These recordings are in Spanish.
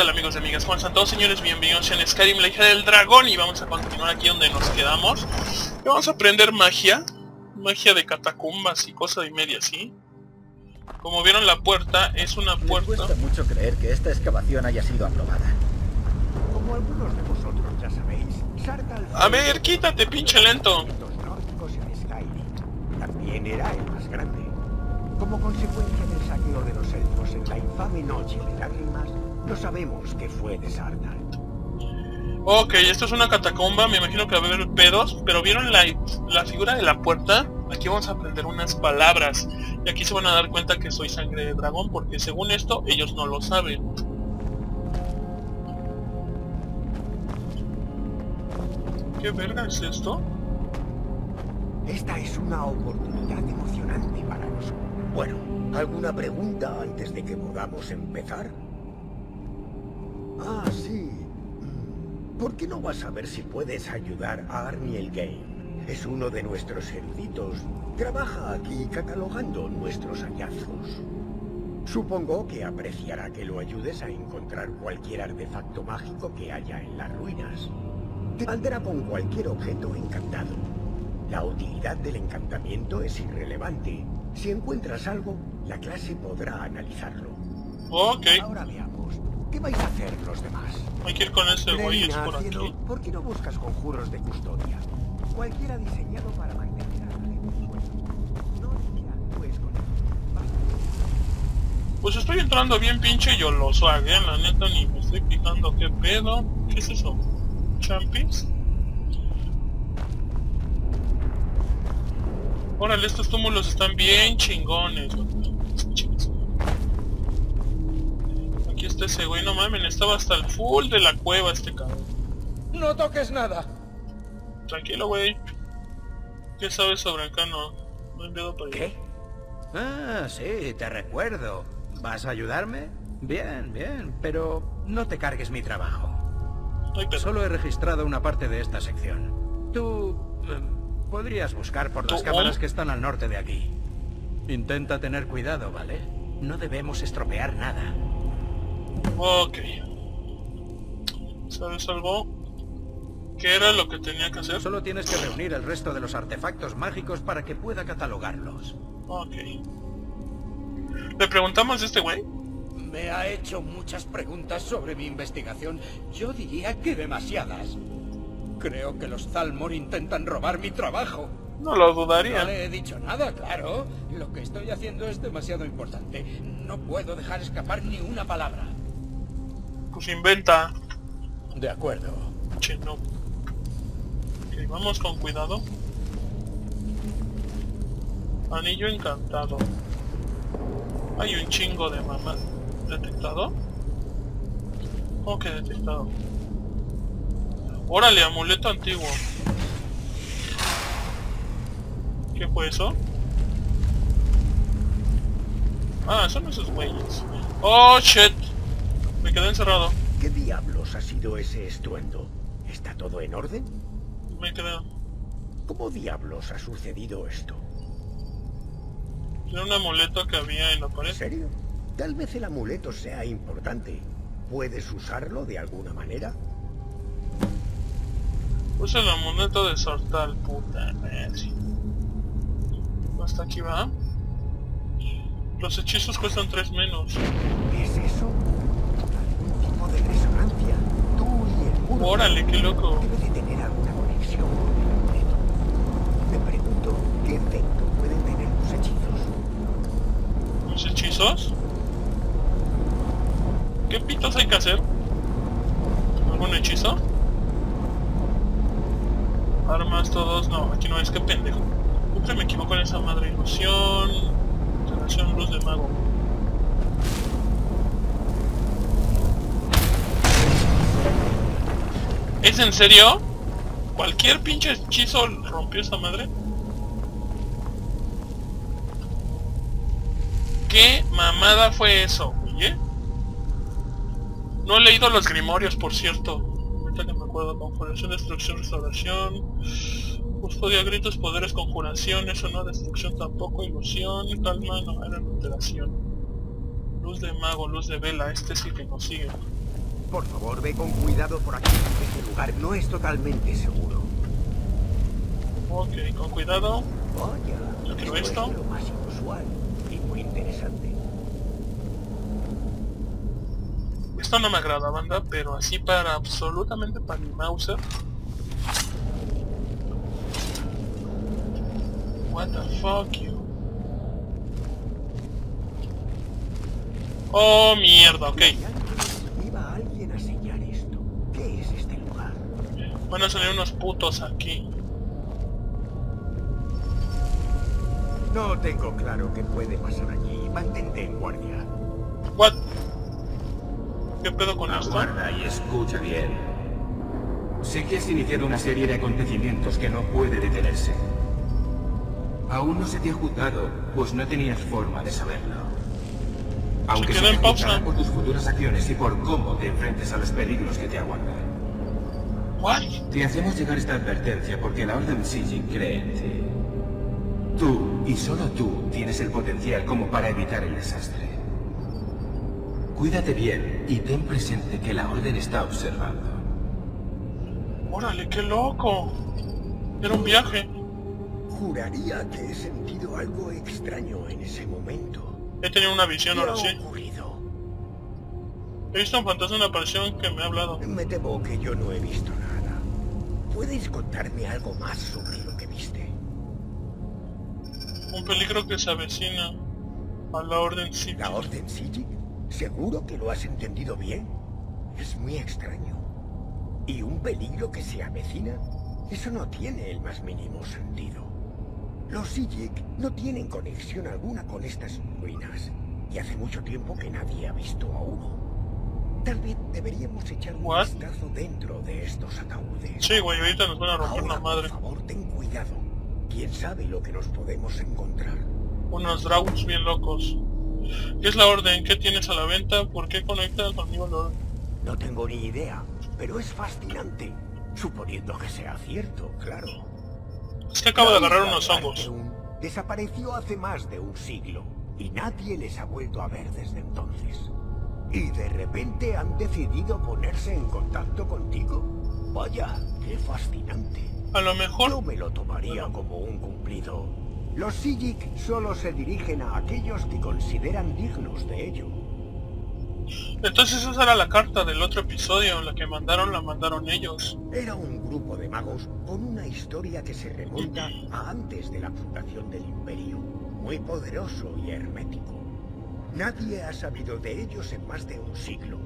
¿Qué tal amigos y amigas? ¿Cómo están todos señores? Bienvenidos en Skyrim, la hija del dragón Y vamos a continuar aquí donde nos quedamos y Vamos a aprender magia Magia de catacumbas y cosa de media, ¿sí? Como vieron la puerta, es una Me puerta cuesta mucho creer que esta excavación haya sido aprobada. Como algunos de vosotros ya sabéis, Sartal A ver, quítate pinche lento. También era el más grande. Como consecuencia del saqueo de los elfos en la infame noche de lágrimas, no sabemos qué fue de Sartal. Ok, esto es una catacumba, me imagino que va a haber pedos Pero vieron la, la figura de la puerta Aquí vamos a aprender unas palabras Y aquí se van a dar cuenta que soy sangre de dragón Porque según esto, ellos no lo saben ¿Qué verga es esto? Esta es una oportunidad emocionante para nosotros. Bueno, ¿alguna pregunta antes de que podamos empezar? Ah, sí. Mm, ¿Por qué no vas a ver si puedes ayudar a Arniel Game? Es uno de nuestros eruditos. Trabaja aquí catalogando nuestros hallazgos. Supongo que apreciará que lo ayudes a encontrar cualquier artefacto mágico que haya en las ruinas. Te valdrá con cualquier objeto encantado. La utilidad del encantamiento es irrelevante. Si encuentras algo, la clase podrá analizarlo. Ok, Ahora veamos, ¿qué vais a hacer los demás? hay que ir con ese güey, es por cielo, aquí ¿por qué no buscas conjuros de custodia? Cualquiera diseñado para mantener a sueño. No interactúes con. Pues estoy entrando bien pinche yo lo swag, eh, la neta ni me estoy fijando qué pedo. ¿Qué es eso? ¿Champis? Órale, estos túmulos están bien chingones. Aquí está ese güey, no mames, estaba hasta el full de la cueva este cabrón. No toques nada. Tranquilo, güey. ¿Qué sabes sobre acá? No, no he enviado para allá. ¿Qué? Ah, sí, te recuerdo. ¿Vas a ayudarme? Bien, bien, pero no te cargues mi trabajo. Solo he registrado una parte de esta sección. Tú... eh, podrías buscar por las cámaras que están al norte de aquí. Intenta tener cuidado, ¿vale? No debemos estropear nada. Ok. ¿Sabes algo? ¿Qué era lo que tenía que hacer? Solo tienes que reunir el resto de los artefactos mágicos para que pueda catalogarlos. Ok. Le preguntamos a este güey. Me ha hecho muchas preguntas sobre mi investigación. Yo diría que demasiadas. Creo que los Zalmor intentan robar mi trabajo. No lo No dudaría. le he dicho nada, claro. Lo que estoy haciendo es demasiado importante. No puedo dejar escapar ni una palabra. Pues inventa. De acuerdo. Che, no. Ok, vamos con cuidado. Anillo encantado. Hay un chingo de mamá. ¿Detectado? ¿Cómo que detectado? Órale, amuleto antiguo. ¿Qué fue eso? Ah, son esos güeyes. Oh, shit. Me quedé encerrado. ¿Qué diablos ha sido ese estruendo? ¿Está todo en orden? Me quedé... ¿Cómo diablos ha sucedido esto? Era un amuleto que había en la ¿En pared. serio? Tal vez el amuleto sea importante. ¿Puedes usarlo de alguna manera? Usa el amuleto de Sortal, puta madre. Hasta aquí va. Los hechizos cuestan 3 menos. ¿Es eso? ¿Algún tipo de resonancia? Tú y el muro. Órale, qué loco. Debe de tener alguna conexión con el amuleto. Me pregunto, ¿qué efecto pueden tener tus hechizos? ¿Los hechizos? ¿Qué pitos hay que hacer? ¿Algún hechizo? Armas todos, no, aquí no es que pendejo. Siempre me equivoco en esa madre ilusión. Generación luz de mago. ¿Es en serio? ¿Cualquier pinche hechizo rompió esa madre? ¿Qué mamada fue eso, eh? No he leído los grimorios, por cierto. Conjuración, destrucción, restauración. Custodia, gritos, poderes, conjuración, eso no, destrucción tampoco, ilusión, calma, no, era alteración. Luz de mago, luz de vela, este sí que nos sigue. Por favor, ve con cuidado por aquí. Este lugar no es totalmente seguro. Ok, con cuidado. Vaya, Yo quiero esto esto. es lo más inusual y muy interesante. Esto no me agrada, banda, pero así para absolutamente para mi Mauser. What the fuck you? Oh mierda, ok. Y antes iba alguien a sellar esto. ¿Qué es este lugar? Van a salir unos putos aquí. No tengo claro qué puede pasar aquí. Mantente en guardia. What? ¿Qué pedo con esto? Aguarda y escucha bien. Sé que has iniciado una serie de acontecimientos que no puede detenerse. Aún no se te ha juzgado, pues no tenías forma de saberlo. Aunque quedó se te en pausa. juzgará por tus futuras acciones y por cómo te enfrentes a los peligros que te aguardan. What? Te hacemos llegar esta advertencia porque la Orden Sijin cree en ti. Tú, y solo tú, tienes el potencial como para evitar el desastre. Cuídate bien y ten presente que la Orden está observando. Órale, qué loco. Era un viaje. Juraría que he sentido algo extraño en ese momento. He tenido una visión ¿Qué ahora sí. ocurrido? He visto un fantasma en aparición que me ha hablado. Me temo que yo no he visto nada. ¿Puedes contarme algo más sobre lo que viste? Un peligro que se avecina a la orden sí. ¿La Orden Sijik? ¿Seguro que lo has entendido bien? Es muy extraño. ¿Y un peligro que se avecina? Eso no tiene el más mínimo sentido. Los Sijik no tienen conexión alguna con estas ruinas. Y hace mucho tiempo que nadie ha visto a uno. Tal vez deberíamos echar un What? vistazo dentro de estos ataúdes. Sí, güey, ahorita nos van a romper Ahora, la madre. por favor, ten cuidado. ¿Quién sabe lo que nos podemos encontrar? Unos dragons bien locos. ¿Qué es la orden? ¿Qué tienes a la venta? ¿Por qué conecta conmigo la orden? No tengo ni idea, pero es fascinante. Suponiendo que sea cierto, claro. Es que acabo de La agarrar isla unos de hongos. Arteun Desapareció hace más de un siglo y nadie les ha vuelto a ver desde entonces. ¿Y de repente han decidido ponerse en contacto contigo? Vaya, qué fascinante. A lo Yo mejor... me lo tomaría como un cumplido. Los Sijik solo se dirigen a aquellos que consideran dignos de ello. Entonces esa era la carta del otro episodio. La que mandaron, la mandaron ellos. Era un grupo de magos con una historia que se remonta a antes de la fundación del imperio, muy poderoso y hermético. Nadie ha sabido de ellos en más de un siglo.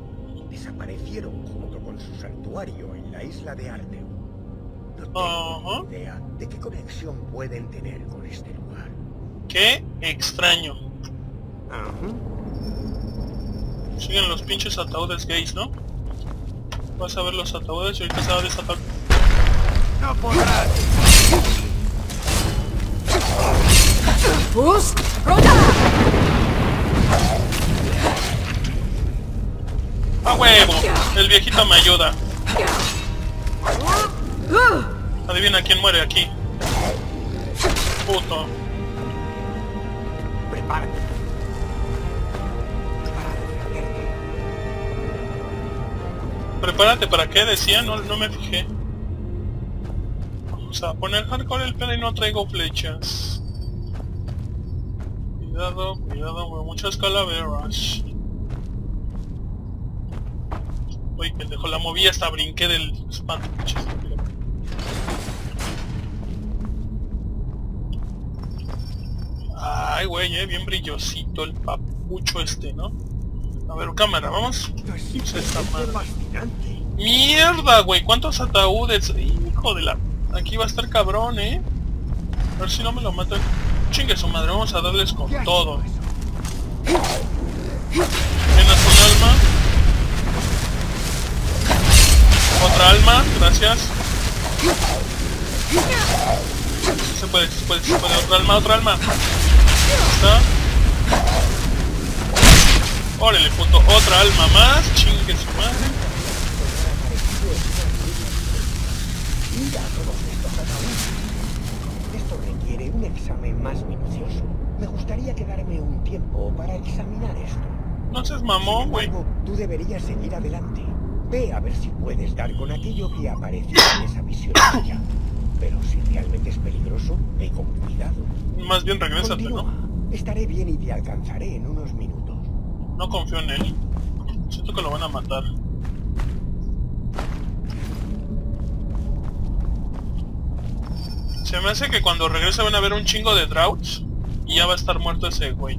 Desaparecieron junto con su santuario en la isla de Arteu. No tengo idea de qué conexión pueden tener con este lugar. Qué extraño. Ajá. Siguen los pinches ataúdes gays, ¿no? Vas a ver los ataúdes y ahorita se va a desatar. ¡No podrás! ¡A huevo! El viejito me ayuda. Adivina quién muere aquí. Puto. Prepárate. Prepárate para qué decía, no, no me fijé. Vamos a poner hardcore el pelo y no traigo flechas. Cuidado, cuidado, veo muchas calaveras. Uy, pendejo, la moví hasta brinqué del espanto. Ay, güey, eh, bien brillosito el papucho este, ¿no? A ver, cámara, vamos. ¡Mierda, güey! ¿Cuántos ataúdes? Hijo de la... Aquí va a estar cabrón, ¿eh? A ver si no me lo matan. Chingue su madre, vamos a darles con ¿Qué ha todo. Tienes un alma. Otra alma, gracias. Se puede, se puede, se puede. Otra alma, otra alma. Está. Órale, puto. Otra alma más. Chingue su madre. Un examen más minucioso. Me gustaría quedarme un tiempo para examinar esto. No seas mamón, güey. tú deberías seguir adelante. Ve a ver si puedes dar con aquello que aparece en esa visión tuya. Pero si realmente es peligroso, ve con cuidado. Más bien regrésate, Continúa. ¿no? Estaré bien y te alcanzaré en unos minutos. No confío en él. Siento que lo van a matar. Se me hace que cuando regrese van a ver un chingo de droughts y ya va a estar muerto ese güey.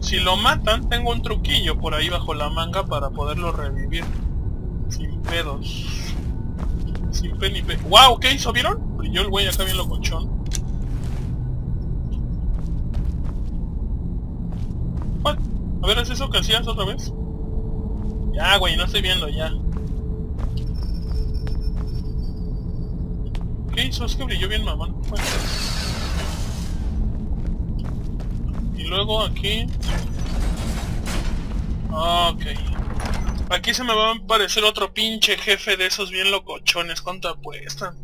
Si lo matan, tengo un truquillo por ahí bajo la manga para poderlo revivir. Sin pedos. Sin pe ni pe... ¡Wow! ¿Qué hizo? ¿Vieron? Brilló el güey acá bien locochón. What? A ver, ¿es eso que hacías otra vez? Ya, güey, no estoy viendo, ya. ¿Qué que brilló bien, mamón. Y luego aquí... Ok. Aquí se me va a aparecer otro pinche jefe de esos bien locochones. ¿Cuánto apuestan?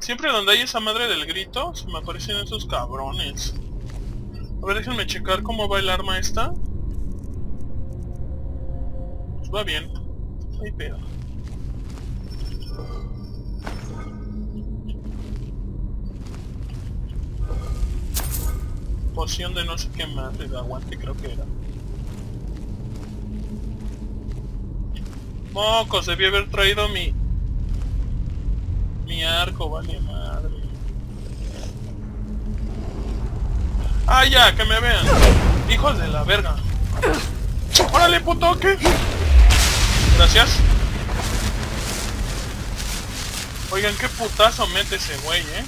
Siempre donde hay esa madre del grito, se me aparecen esos cabrones. A ver, déjenme checar cómo va el arma esta. Pues va bien. Hay pedo. Poción de no sé qué más de aguante creo que era. Mocos, debí haber traído mi... Mi arco, vale madre. ¡Ah, ya! ¡Que me vean! ¡Hijos de la verga! ¡Órale, puto! ¿Qué? Gracias. Oigan, qué putazo mete ese güey, ¿eh?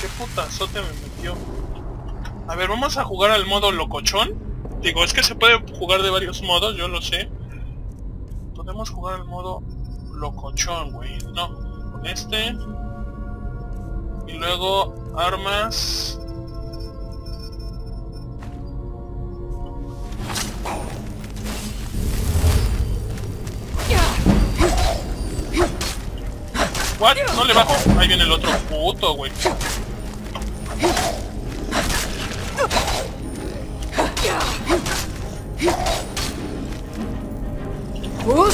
Qué putazote me metió. A ver, vamos a jugar al modo locochón. Digo, es que se puede jugar de varios modos, yo lo sé. Podemos jugar al modo locochón, güey. No, con este. Y luego armas. What? No le bajo. Ahí viene el otro puto, güey. Roda!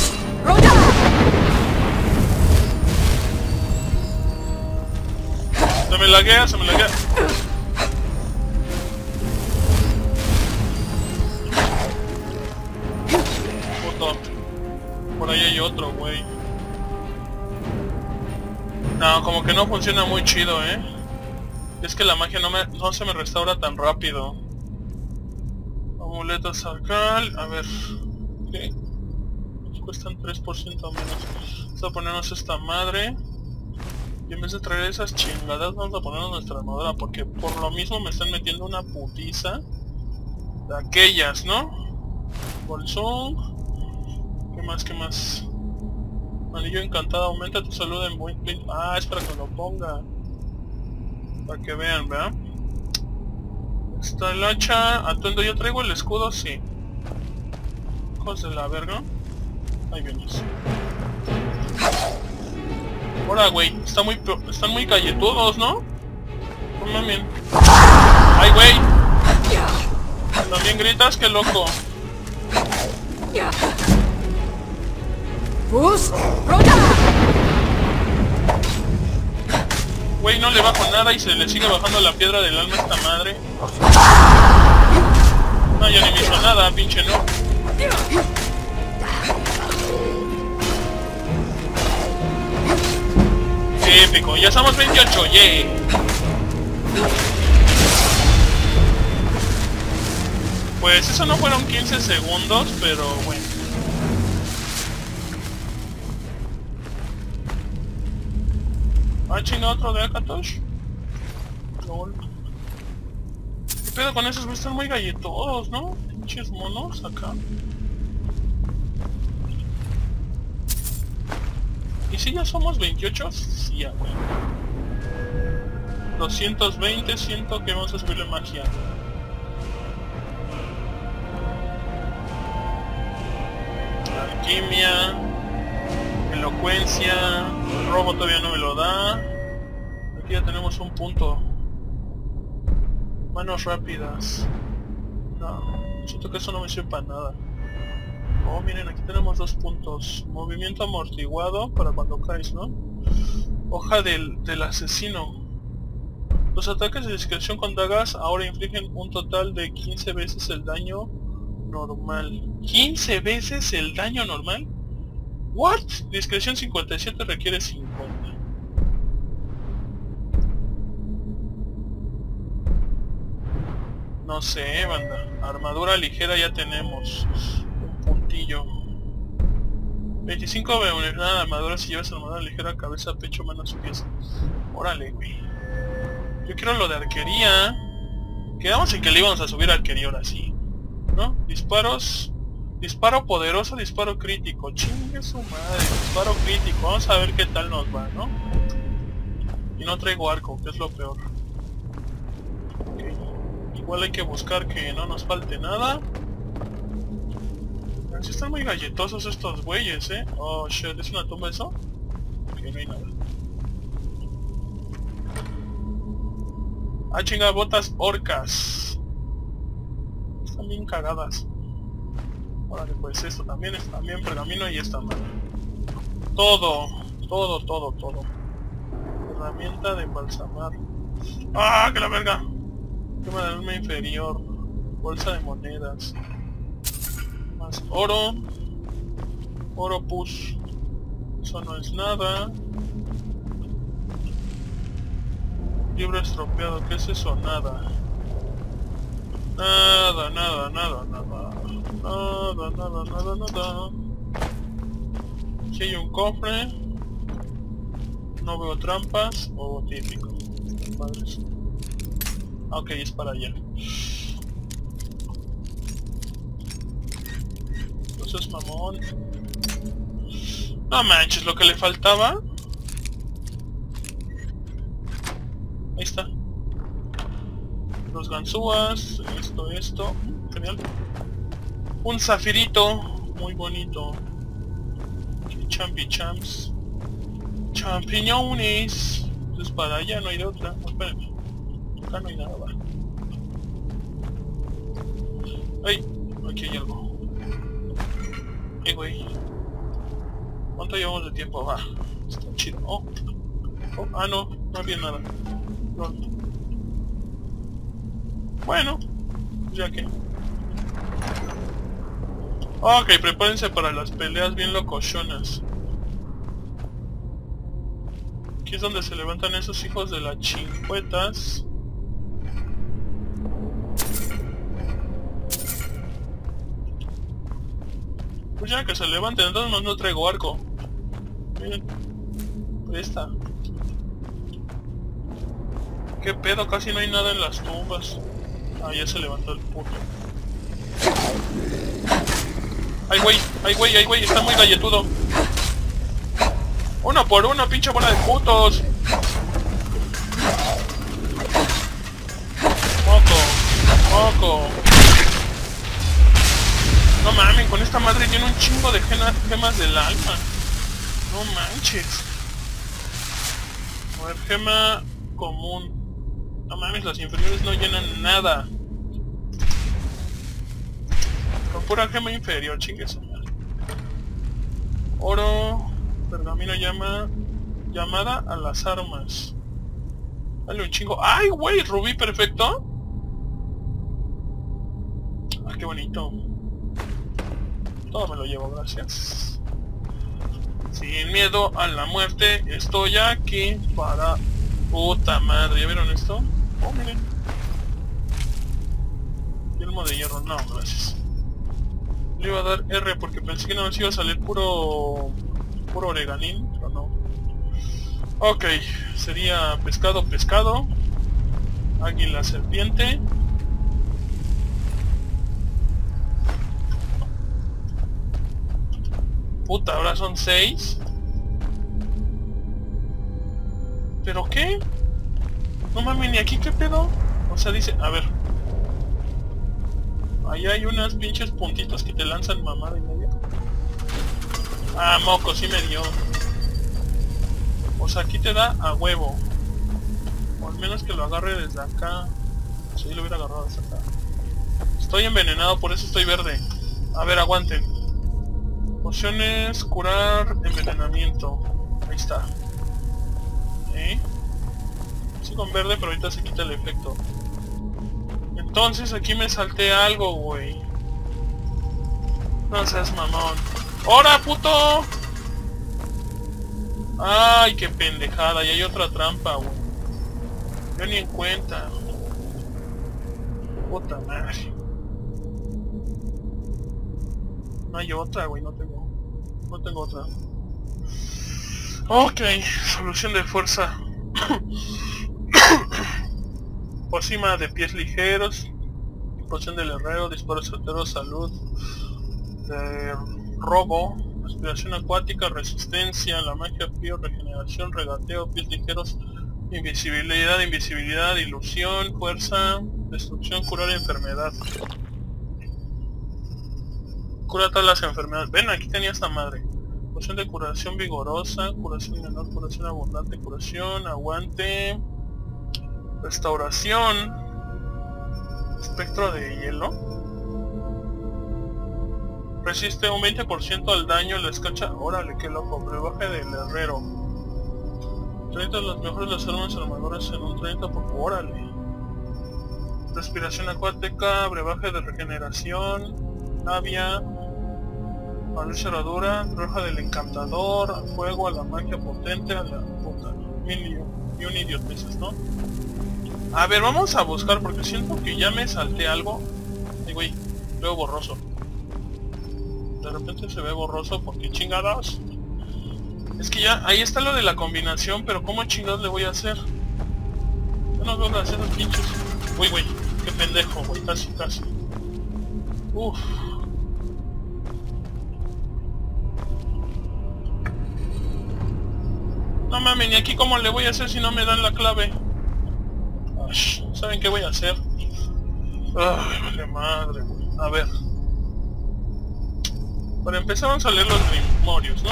Se me laguea, se me laguea. Puto. Por ahí hay otro, güey. No, como que no funciona muy chido, ¿eh? Es que la magia no, me, no se me restaura tan rápido. A ver. ¿Qué? Nos cuestan 3% menos. Vamos a ponernos esta madre. Y en vez de traer esas chingadas, vamos a ponernos nuestra armadura. Porque por lo mismo me están metiendo una putiza. De aquellas, ¿no? Bolsón. ¿Qué más? ¿Qué más? Anillo encantado, aumenta tu salud en buen clic. Ah, es para que lo ponga. Para que vean, ¿verdad? Está el hacha, atuendo, yo traigo el escudo, sí. Hijos de la verga. Ahí vienes. Ahora, güey, está muy, están muy galletudos, ¿no? No mames. ¡Ay, güey! También gritas, que loco. Roda! Güey, no le bajo nada y se le sigue bajando la piedra del alma a esta madre. No, ya ni me hizo nada, pinche no. Épico, ya somos 28, yeah. Pues eso no fueron 15 segundos, pero bueno. Ah, chinga, otro de Akatosh. Lol. ¿Qué pedo con esos? Están muy galletodos, ¿no? Pinches monos acá. ¿Y si ya somos 28? Sí, ya, güey. 220, siento que vamos a subirle magia. Alquimia. Elocuencia. Robo todavía no me lo da. Aquí ya tenemos un punto. Manos rápidas. No, siento que eso no me sirve para nada. Oh, miren, aquí tenemos dos puntos. Movimiento amortiguado para cuando caes, ¿no? Hoja del, del asesino. Los ataques de discreción con dagas ahora infligen un total de 15 veces el daño normal. ¿15 veces el daño normal? ¿What? Discreción 57 requiere 50. No sé, banda. Armadura ligera ya tenemos. Un puntillo. 25 de unidad de armadura si llevas armadura ligera, cabeza, pecho, manos, pies. Órale, güey. Yo quiero lo de arquería. Quedamos en que le íbamos a subir arquería ahora sí. ¿No? Disparos. Disparo poderoso, disparo crítico. Chingue su madre. Disparo crítico. Vamos a ver qué tal nos va, ¿no? Y no traigo arco, que es lo peor. Ok. Igual hay que buscar que no nos falte nada. Si están muy galletosos estos güeyes, eh. Oh shit, ¿es una tumba eso? Ok, no hay nada. Ah, chinga, botas orcas. Están bien cagadas. Órale, pues esto también es también pergamino y esta madre. Todo, todo, todo, todo. Herramienta de embalsamar. ¡Ah, que la verga! Tema del alma inferior. Bolsa de monedas. Más oro. Oro push. Eso no es nada. Libro estropeado, ¿qué es eso? Nada. Nada, nada, nada, nada. Aquí hay un cofre. No veo trampas o típico. Madres. Ok, es para allá. Entonces, mamón. No manches, lo que le faltaba. Ahí está. Los ganzúas, esto, esto. Genial. Un zafirito, muy bonito. Champi champs. Champiñones. Entonces para allá no hay de otra. No, espérenme. Acá no hay nada, va. Ay, aquí hay algo. Ay, güey. ¿Cuánto llevamos de tiempo? Va. Está chido. Oh. Oh, ah, no. No había nada. No. Bueno. Ya que. Ok, prepárense para las peleas bien locochonas. Aquí es donde se levantan esos hijos de las chincuetas. Pues ya que se levanten, entonces no traigo arco. Miren. Está. ¿Qué pedo? Casi no hay nada en las tumbas. Ah, ya se levantó el puto. Ay, güey, ay, güey, ay, güey, está muy galletudo. Uno por uno, pinche bola de putos. Moco, moco. No mames, con esta madre tiene un chingo de gemas del alma. No manches. A ver, gema común. No mames, las inferiores no llenan nada. Pura gema inferior, chingue. Oro, pergamino llama, llamada a las armas. Dale un chingo. ¡Ay, güey! Rubí perfecto. Ah, qué bonito. Todo me lo llevo, gracias. Sin miedo a la muerte, estoy aquí para... Puta madre, ¿ya vieron esto? Oh, miren. Yelmo de hierro, no, gracias. Le iba a dar R porque pensé que no nos iba a salir puro... Puro oreganín, pero no. Ok, sería pescado, pescado. Águila, serpiente. Puta, ahora son seis. ¿Pero qué? No mames, ni aquí qué pedo. O sea, dice, a ver. Ahí hay unas pinches puntitas que te lanzan mamada y media. Ah, moco, sí me dio. O sea, aquí te da a huevo. O al menos que lo agarre desde acá. Sí, lo hubiera agarrado desde acá. Estoy envenenado, por eso estoy verde. A ver, aguanten. Pociones, curar, envenenamiento. Ahí está. ¿Eh? Sí con verde, pero ahorita se quita el efecto. Entonces aquí me salté algo, güey. No seas mamón. ¡Hora, puto! Ay, qué pendejada. Y hay otra trampa, güey. Yo ni en cuenta. Puta madre. No hay otra, güey. No tengo. No tengo otra. Ok. Solución de fuerza. Pócima de pies ligeros. Poción del herrero. Disparo certero. Salud. De robo. Respiración acuática. Resistencia. La magia frío. Regeneración. Regateo. Pies ligeros. Invisibilidad. Invisibilidad. Ilusión. Fuerza. Destrucción. Curar enfermedad. Cura todas las enfermedades. Ven, aquí tenía esta madre. Poción de curación vigorosa, curación menor, curación abundante, curación, aguante, restauración, espectro de hielo. Resiste un 20% al daño, la escacha. Órale, qué loco, brebaje del herrero. 30 de las mejores las armas armaduras en un 30 por órale. Respiración acuática, brebaje de regeneración, Navia, Manuel cerradura, roja del encantador, fuego, a la magia potente, a la puta, mil y un idioteces, ¿no? A ver, vamos a buscar porque siento que ya me salté algo. Ay, güey, veo borroso. De repente se ve borroso porque chingadas. Es que ya, ahí está lo de la combinación, pero ¿cómo chingados le voy a hacer? Yo no veo hacer los pinches. Uy, güey, qué pendejo, güey, casi, casi. Uff. No mames, ni aquí cómo le voy a hacer si no me dan la clave. ¿Saben qué voy a hacer? Ay, madre. A ver. Para empezar vamos a leer los grimorios, ¿no?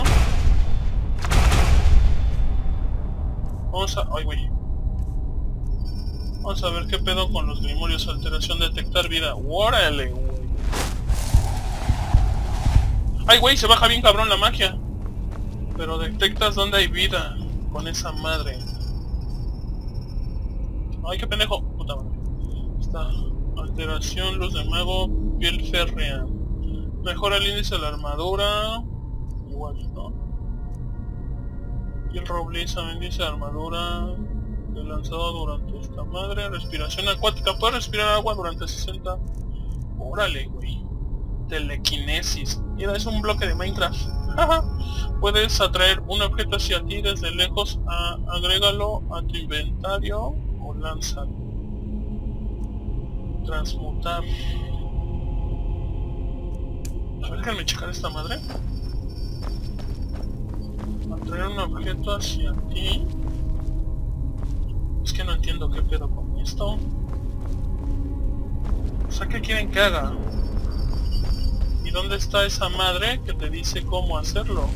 Vamos a... Ay, güey. Vamos a ver qué pedo con los grimorios. Alteración, detectar vida. ¡Órale, güey! ¡Ay, güey! Se baja bien cabrón la magia. Pero detectas dónde hay vida con esa madre. Ay, qué pendejo. Puta madre. Está. Alteración, luz de mago, piel férrea. Mejora el índice de la armadura. Igual, ¿no? Piel robliza, índice de armadura. De lanzado durante esta madre. Respiración acuática. Puede respirar agua durante 60. Órale, güey. Telequinesis. Mira, es un bloque de Minecraft. Puedes atraer un objeto hacia ti desde lejos, agrégalo a tu inventario o lánzalo. Transmutar. A ver, déjame checar esta madre. Atraer un objeto hacia ti. Es que no entiendo qué pedo con esto. O sea, ¿qué quieren que haga? ¿Y dónde está esa madre que te dice cómo hacerlo?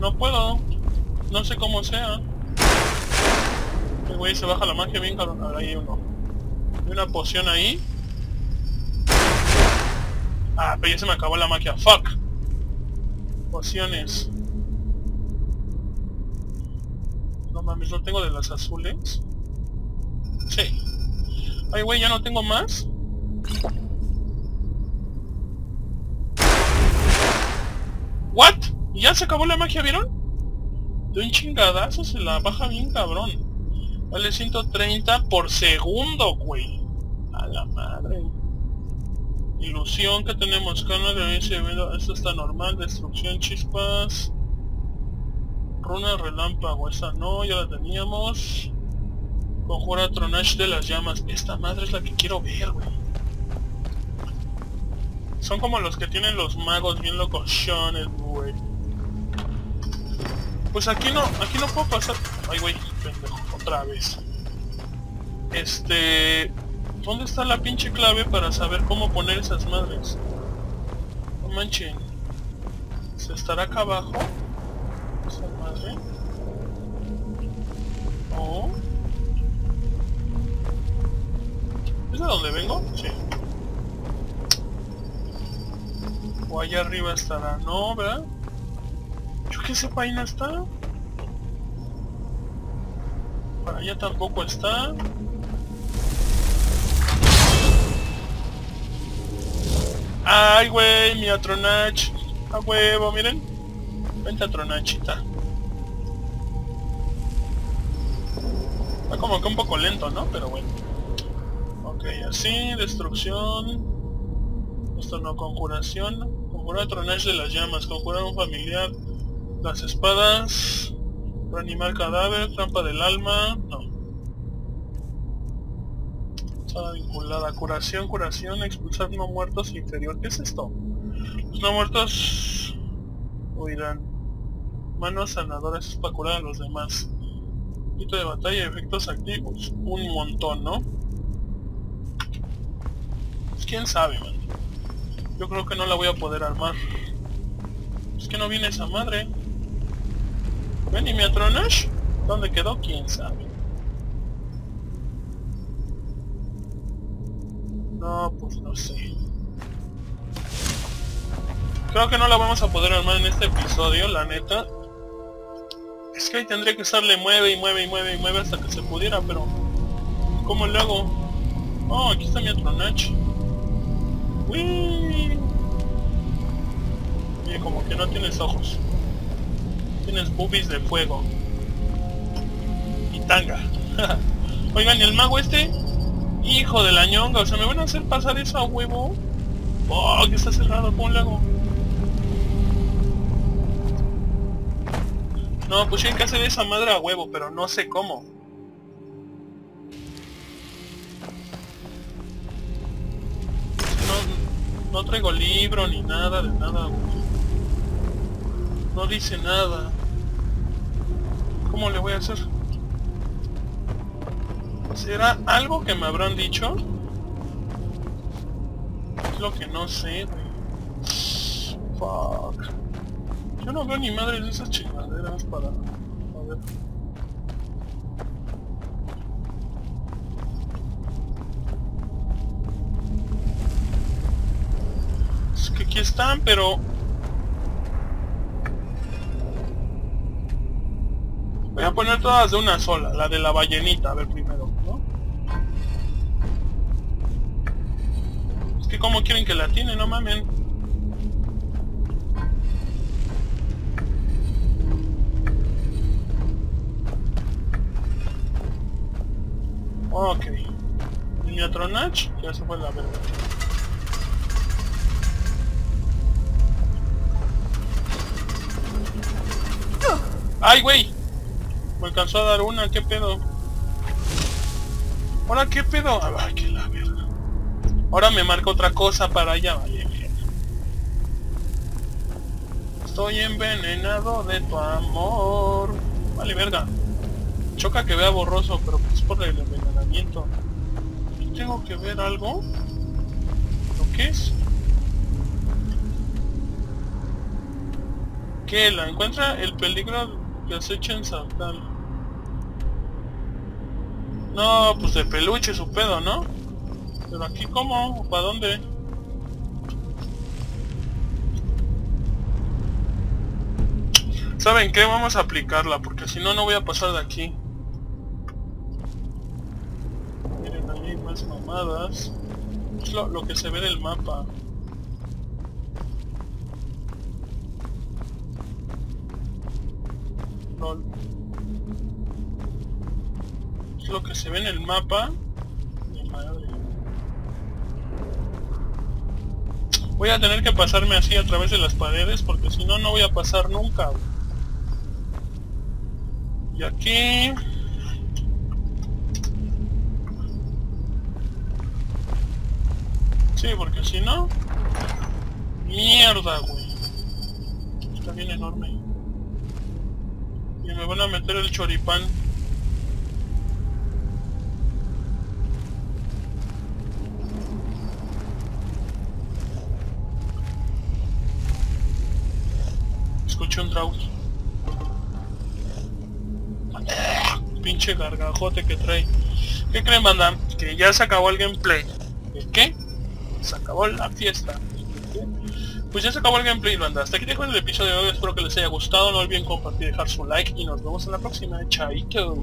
No puedo. No sé cómo sea. El güey se baja la magia bien cabrón. Ahora hay uno. Hay una poción ahí. Ah, pero ya se me acabó la magia. Fuck. Pociones. No mames, ¿no tengo de las azules? Sí. Ay, güey, ¿ya no tengo más? ¿What? ¿Ya se acabó la magia, vieron? De un chingadazo se la baja bien cabrón. Vale 130 por segundo, güey. A la madre. Ilusión que tenemos. Cana de Esto está normal. Destrucción, chispas. Runa relámpago. Esa no, ya la teníamos. Conjura Tronash de las llamas. Esta madre es la que quiero ver, güey. Son como los que tienen los magos bien locochones, güey. Pues aquí no, aquí no puedo pasar. Ay, güey, pendejo, otra vez. Este... ¿Dónde está la pinche clave para saber cómo poner esas madres? No manchen. ¿Se estará acá abajo? Esa madre. No. donde vengo? Sí. O allá arriba estará. No, ¿verdad? Yo que sepa ahí está. Para allá tampoco está. Ay, güey, mi Atronach. A huevo, miren. Vente Atronachita. Va como que un poco lento, ¿no? Pero bueno. Ok, así, destrucción. Esto no, conjuración. Conjurar Atronach de las llamas. Conjurar un familiar. Las espadas. Reanimar cadáver. Trampa del alma. No. Estaba vinculada. Curación, curación, expulsar no muertos inferior. ¿Qué es esto? Los no muertos huirán. Manos sanadoras es para curar a los demás. Quito de batalla efectos activos. Un montón, ¿no? Pues quién sabe, man. Yo creo que no la voy a poder armar. Es que no viene esa madre. ¿Ven y mi Atronash? ¿Dónde quedó? ¿Quién sabe? No, pues no sé. Creo que no la vamos a poder armar en este episodio, la neta. Es que ahí tendría que estarle mueve y mueve y mueve y mueve hasta que se pudiera, pero... ¿Cómo le hago? Oh, aquí está mi Atronach. Uy. Oye, como que no tienes ojos. Tienes boobies de fuego. Y tanga. Oigan, ¿y el mago este? Hijo de la ñonga, o sea, ¿me van a hacer pasar eso a huevo? Oh, que está cerrado, ¿cómo le hago? No, pues hay que hacer esa madre a huevo, pero no sé cómo. No, no traigo libro ni nada de nada. No dice nada. ¿Cómo le voy a hacer? ¿Será algo que me habrán dicho? Es lo que no sé. Fuck. Yo no veo ni madre de esas chingaderas para... A ver. Es que aquí están, pero... Voy a poner todas de una sola, la de la ballenita, a ver primero, ¿no? Es que como quieren que la tiene, no mamen. Ok. Mi Atronach ya se fue la verga. ¡Ay, güey! Me alcanzó a dar una, ¿qué pedo? ¿Ahora qué pedo? Ay, que la verga. Ahora me marca otra cosa para allá, mierda. Estoy envenenado de tu amor. Vale, verga. Choca que vea borroso, pero pues por el envenenamiento. ¿Aquí tengo que ver algo? ¿Lo que es? ¿Qué? La encuentra el peligro que acecha en Sartal. No, pues de peluche su pedo, ¿no? Pero aquí cómo, ¿para dónde? ¿Saben qué? Vamos a aplicarla, porque si no, no voy a pasar de aquí. Miren, ahí más mamadas. Es lo, que se ve en el mapa. Lol. Lo que se ve en el mapa. Voy a tener que pasarme así a través de las paredes porque si no, no voy a pasar nunca. Y aquí... Sí, porque si no... Mierda, güey. Está bien enorme. Y me van a meter el choripán. Un drought. Pinche gargajote que trae. ¿Qué creen, banda? Que ya se acabó el gameplay. ¿El qué? Se acabó la fiesta. Pues ya se acabó el gameplay, banda. Hasta aquí dejo el episodio de hoy. Espero que les haya gustado. No olviden compartir, dejar su like y nos vemos en la próxima. Chaito.